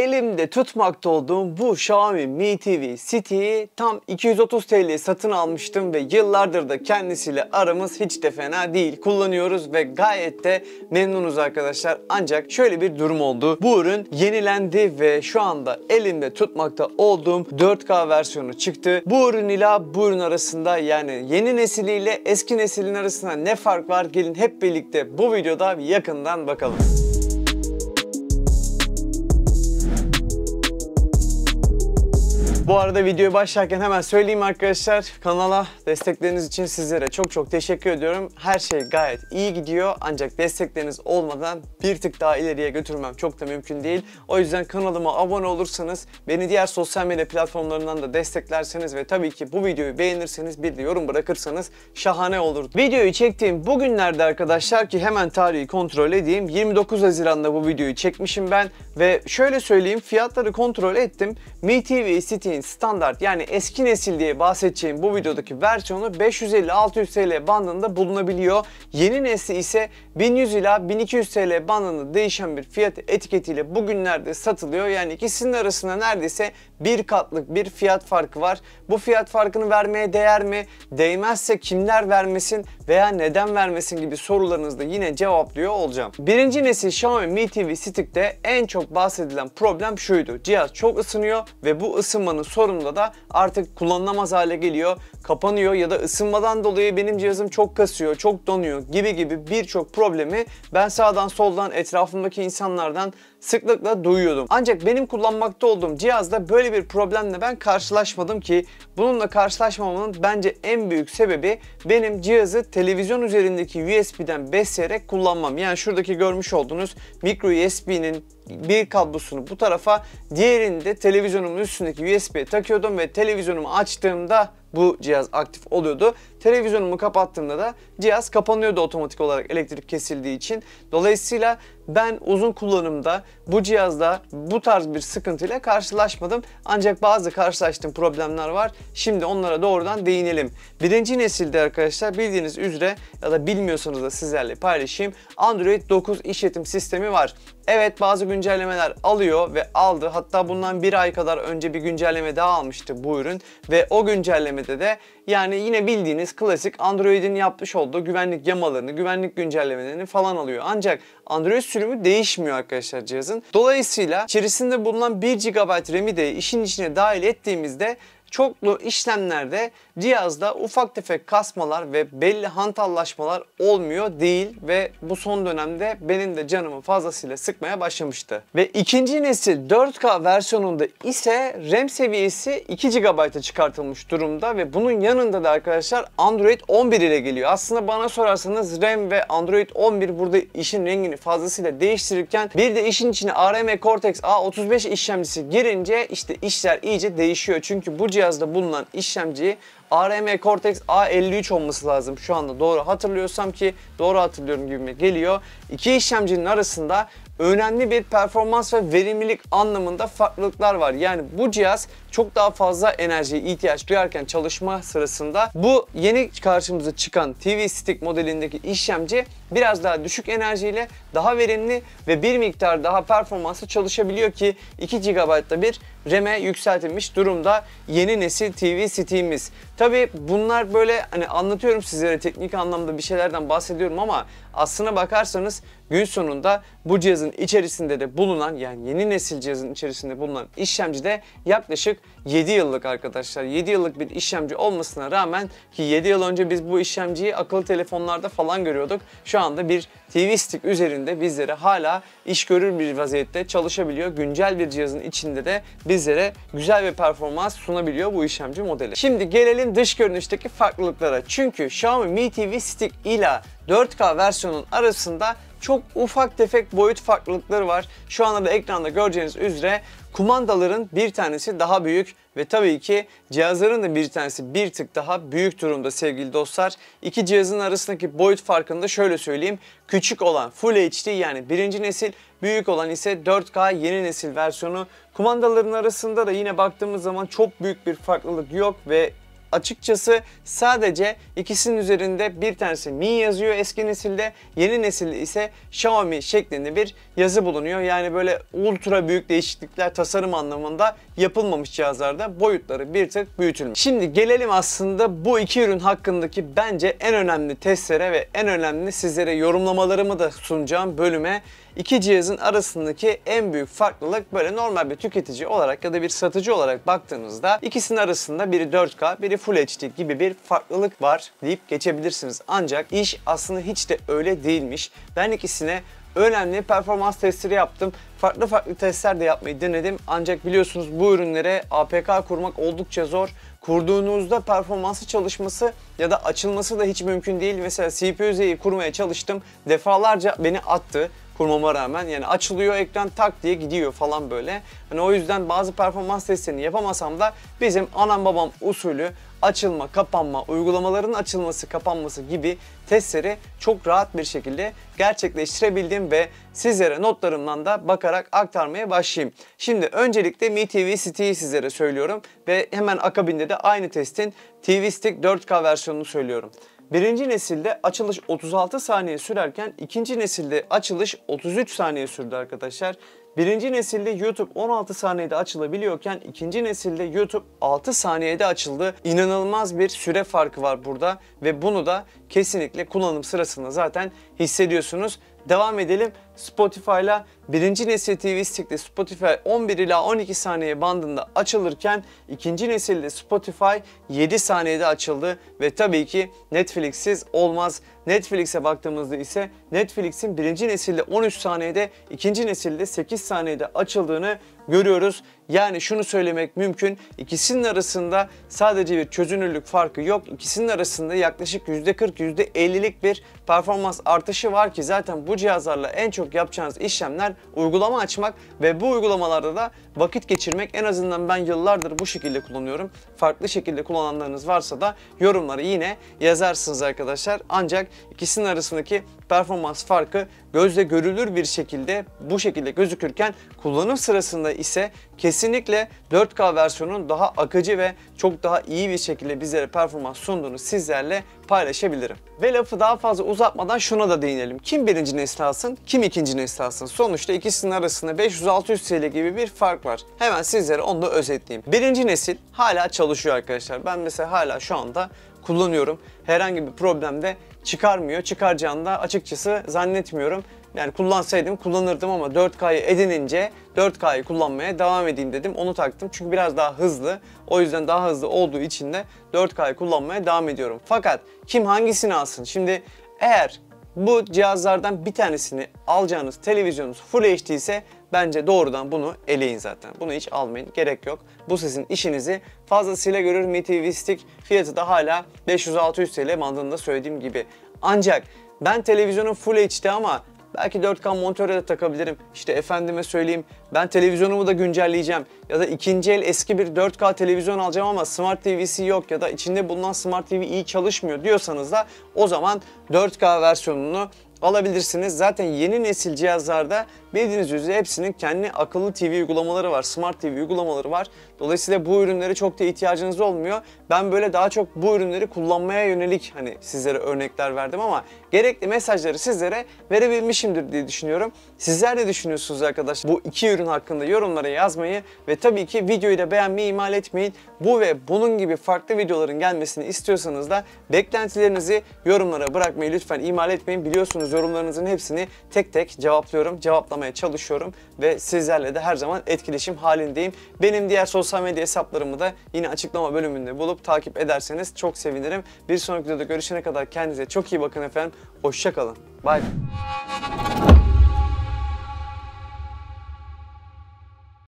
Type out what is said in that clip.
elimde tutmakta olduğum bu Xiaomi Mi TV City'yi tam 230 TL'ye satın almıştım ve yıllardır da kendisiyle aramız hiç de fena değil. Kullanıyoruz ve gayet de memnunuz arkadaşlar. Ancak şöyle bir durum oldu. Bu ürün yenilendi ve şu anda elimde tutmakta olduğum 4K versiyonu çıktı. Bu ürün ile bu ürün arasında yani yeni nesiliyle eski neslin arasında ne fark var? Gelin hep birlikte bu videoda yakından bakalım. Bu arada videoyu başlarken hemen söyleyeyim arkadaşlar. Kanala destekleriniz için sizlere çok çok teşekkür ediyorum. Her şey gayet iyi gidiyor ancak destekleriniz olmadan bir tık daha ileriye götürmem çok da mümkün değil. O yüzden kanalıma abone olursanız, beni diğer sosyal medya platformlarından da desteklerseniz ve tabii ki bu videoyu beğenirseniz bir de yorum bırakırsanız şahane olur. Videoyu çektiğim bugünlerde arkadaşlar ki hemen tarihi kontrol edeyim. 29 Haziran'da bu videoyu çekmişim ben ve şöyle söyleyeyim fiyatları kontrol ettim. Mi TV City'nin standart yani eski nesil diye bahsedeceğim bu videodaki versiyonu 550-600 TL bandında bulunabiliyor. Yeni nesli ise 1100 ila 1200 TL bandında değişen bir fiyat etiketiyle bugünlerde satılıyor. Yani ikisinin arasında neredeyse bir katlık bir fiyat farkı var. Bu fiyat farkını vermeye değer mi? Değmezse kimler vermesin veya neden vermesin gibi sorularınızı da yine cevaplıyor olacağım. Birinci nesil Xiaomi Mi TV Stick'te en çok bahsedilen problem şuydu. Cihaz çok ısınıyor ve bu ısınmanın sorununda da artık kullanılamaz hale geliyor. Kapanıyor ya da ısınmadan dolayı benim cihazım çok kasıyor, çok donuyor gibi gibi birçok problemi ben sağdan soldan etrafımdaki insanlardan sıklıkla duyuyordum. Ancak benim kullanmakta olduğum cihazda böyle bir problemle ben karşılaşmadım ki bununla karşılaşmamamın bence en büyük sebebi benim cihazı televizyon üzerindeki USB'den besleyerek kullanmam. Yani şuradaki görmüş olduğunuz micro USB'nin bir kablosunu bu tarafa, diğerini de televizyonumun üstündeki USB'ye takıyordum ve televizyonumu açtığımda bu cihaz aktif oluyordu. Televizyonumu kapattığımda da cihaz kapanıyordu otomatik olarak elektrik kesildiği için. Dolayısıyla ben uzun kullanımda bu cihazda bu tarz bir sıkıntıyla karşılaşmadım. Ancak bazı karşılaştığım problemler var. Şimdi onlara doğrudan değinelim. Birinci nesilde arkadaşlar bildiğiniz üzere ya da bilmiyorsanız da sizlerle paylaşayım. Android 9 işletim sistemi var. Evet bazı güncellemeler alıyor ve aldı. Hatta bundan bir ay kadar önce bir güncelleme daha almıştı bu ürün. Ve o güncellemede de yani yine bildiğiniz klasik Android'in yapmış olduğu güvenlik yamalarını, güvenlik güncellemelerini falan alıyor. Ancak Android sürümü değişmiyor arkadaşlar cihazın. Dolayısıyla içerisinde bulunan 1 GB RAM'i de işin içine dahil ettiğimizde çoklu işlemlerde cihazda ufak tefek kasmalar ve belli hantallaşmalar olmuyor değil ve bu son dönemde benim de canımı fazlasıyla sıkmaya başlamıştı. Ve ikinci nesil 4K versiyonunda ise RAM seviyesi 2 GB'a çıkartılmış durumda ve bunun yanında da arkadaşlar Android 11 ile geliyor. Aslında bana sorarsanız RAM ve Android 11 burada işin rengini fazlasıyla değiştirirken bir de işin içine ARM Cortex A35 işlemcisi girince işte işler iyice değişiyor. Çünkü bu cihazda bulunan işlemci ARM Cortex A53 olması lazım şu anda doğru hatırlıyorsam ki doğru hatırlıyorum gibime geliyor. İki işlemcinin arasında önemli bir performans ve verimlilik anlamında farklılıklar var. Yani bu cihaz çok daha fazla enerjiye ihtiyaç duyarken çalışma sırasında bu yeni karşımıza çıkan TV Stick modelindeki işlemci biraz daha düşük enerjiyle daha verimli ve bir miktar daha performanslı çalışabiliyor ki 2 GB'da bir RAM'e yükseltilmiş durumda yeni nesil TV Stick'imiz. Tabi bunlar böyle hani anlatıyorum sizlere teknik anlamda bir şeylerden bahsediyorum ama aslına bakarsanız gün sonunda bu cihazın içerisinde de bulunan yani yeni nesil cihazın içerisinde bulunan işlemci de yaklaşık 7 yıllık arkadaşlar. 7 yıllık bir işlemci olmasına rağmen ki 7 yıl önce biz bu işlemciyi akıllı telefonlarda falan görüyorduk. Şu anda bir TV stick üzerinde bizlere hala iş görür bir vaziyette çalışabiliyor. Güncel bir cihazın içinde de bizlere güzel bir performans sunabiliyor bu işlemci modeli. Şimdi gelelim dış görünüşteki farklılıklara. Çünkü Xiaomi Mi TV Stick ile 4K versiyonun arasında çok ufak tefek boyut farklılıkları var. Şu anda da ekranda göreceğiniz üzere kumandaların bir tanesi daha büyük ve tabii ki cihazların da bir tanesi bir tık daha büyük durumda sevgili dostlar. İki cihazın arasındaki boyut farkını da şöyle söyleyeyim. Küçük olan Full HD yani birinci nesil, büyük olan ise 4K yeni nesil versiyonu. Kumandaların arasında da yine baktığımız zaman çok büyük bir farklılık yok ve Açıkçası sadece ikisinin üzerinde bir tanesi Mi yazıyor eski nesilde, yeni nesilde ise Xiaomi şeklinde bir yazı bulunuyor. Yani böyle ultra büyük değişiklikler tasarım anlamında yapılmamış cihazlarda boyutları bir tık büyütülmüş. Şimdi gelelim aslında bu iki ürün hakkındaki bence en önemli testlere ve en önemli sizlere yorumlamalarımı da sunacağım bölüme. İki cihazın arasındaki en büyük farklılık böyle normal bir tüketici olarak ya da bir satıcı olarak baktığınızda ikisinin arasında biri 4K, biri Full HD gibi bir farklılık var deyip geçebilirsiniz. Ancak iş aslında hiç de öyle değilmiş. Ben ikisine önemli performans testleri yaptım. Farklı farklı testler de yapmayı denedim. Ancak biliyorsunuz bu ürünlere APK kurmak oldukça zor. Kurduğunuzda performansı çalışması ya da açılması da hiç mümkün değil. Mesela CPU Z'yi kurmaya çalıştım. Defalarca beni attı kurmama rağmen yani açılıyor ekran tak diye gidiyor falan böyle. Hani o yüzden bazı performans testlerini yapamasam da bizim anam babam usulü açılma, kapanma, uygulamaların açılması, kapanması gibi testleri çok rahat bir şekilde gerçekleştirebildim ve sizlere notlarımdan da bakarak aktarmaya başlayayım. Şimdi öncelikle Mi TV Stick'i sizlere söylüyorum ve hemen akabinde de aynı testin TV Stick 4K versiyonunu söylüyorum. Birinci nesilde açılış 36 saniye sürerken ikinci nesilde açılış 33 saniye sürdü arkadaşlar. Birinci nesilde YouTube 16 saniyede açılabiliyorken ikinci nesilde YouTube 6 saniyede açıldı. İnanılmaz bir süre farkı var burada ve bunu da kesinlikle kullanım sırasında zaten hissediyorsunuz. Devam edelim. Spotify'la birinci nesil TV Stick'te Spotify 11 ila 12 saniye bandında açılırken ikinci nesilde Spotify 7 saniyede açıldı ve tabii ki Netflix'siz olmaz. Netflix'e baktığımızda ise Netflix'in birinci nesilde 13 saniyede, ikinci nesilde 8 saniyede açıldığını görüyoruz. Yani şunu söylemek mümkün. İkisinin arasında sadece bir çözünürlük farkı yok. İkisinin arasında yaklaşık %40 %50'lik bir performans artışı var ki zaten bu cihazlarla en çok yapacağınız işlemler uygulama açmak ve bu uygulamalarda da vakit geçirmek. En azından ben yıllardır bu şekilde kullanıyorum. Farklı şekilde kullananlarınız varsa da yorumları yine yazarsınız arkadaşlar. Ancak ikisinin arasındaki performans farkı gözle görülür bir şekilde bu şekilde gözükürken kullanım sırasında ise kesinlikle 4K versiyonun daha akıcı ve çok daha iyi bir şekilde bizlere performans sunduğunu sizlerle paylaşabilirim. Ve lafı daha fazla uzatmadan şuna da değinelim. Kim birinci nesil alsın, kim ikinci nesil alsın? Sonuçta ikisinin arasında 500-600 TL gibi bir fark var. Hemen sizlere onu da özetleyeyim. Birinci nesil hala çalışıyor arkadaşlar. Ben mesela hala şu anda kullanıyorum. Herhangi bir problem de çıkarmıyor. Çıkaracağını da açıkçası zannetmiyorum. Yani kullansaydım kullanırdım ama 4K'yı edinince 4K'yı kullanmaya devam edeyim dedim. Onu taktım çünkü biraz daha hızlı. O yüzden daha hızlı olduğu için de 4K'yı kullanmaya devam ediyorum. Fakat kim hangisini alsın? Şimdi eğer bu cihazlardan bir tanesini alacağınız televizyonunuz Full HD ise bence doğrudan bunu eleyin zaten. Bunu hiç almayın. Gerek yok. Bu sizin işinizi fazlasıyla görür. Mi TV Stick fiyatı da hala 500-600 TL bandında söylediğim gibi. Ancak ben televizyonum Full HD ama Belki 4K monitöre de takabilirim. İşte efendime söyleyeyim ben televizyonumu da güncelleyeceğim. Ya da ikinci el eski bir 4K televizyon alacağım ama Smart TV'si yok ya da içinde bulunan Smart TV iyi çalışmıyor diyorsanız da o zaman 4K versiyonunu alabilirsiniz. Zaten yeni nesil cihazlarda bildiğiniz üzere hepsinin kendi akıllı TV uygulamaları var, Smart TV uygulamaları var. Dolayısıyla bu ürünlere çok da ihtiyacınız olmuyor. Ben böyle daha çok bu ürünleri kullanmaya yönelik hani sizlere örnekler verdim ama gerekli mesajları sizlere verebilmişimdir diye düşünüyorum. Sizler ne düşünüyorsunuz arkadaşlar? Bu iki ürün hakkında yorumlara yazmayı ve tabii ki videoyu da beğenmeyi ihmal etmeyin. Bu ve bunun gibi farklı videoların gelmesini istiyorsanız da beklentilerinizi yorumlara bırakmayı lütfen ihmal etmeyin. Biliyorsunuz yorumlarınızın hepsini tek tek cevaplıyorum, cevaplamaya çalışıyorum ve sizlerle de her zaman etkileşim halindeyim. Benim diğer sosyal medya hesaplarımı da yine açıklama bölümünde bulup takip ederseniz çok sevinirim. Bir sonraki videoda görüşene kadar kendinize çok iyi bakın efendim. Hoşçakalın. Bye.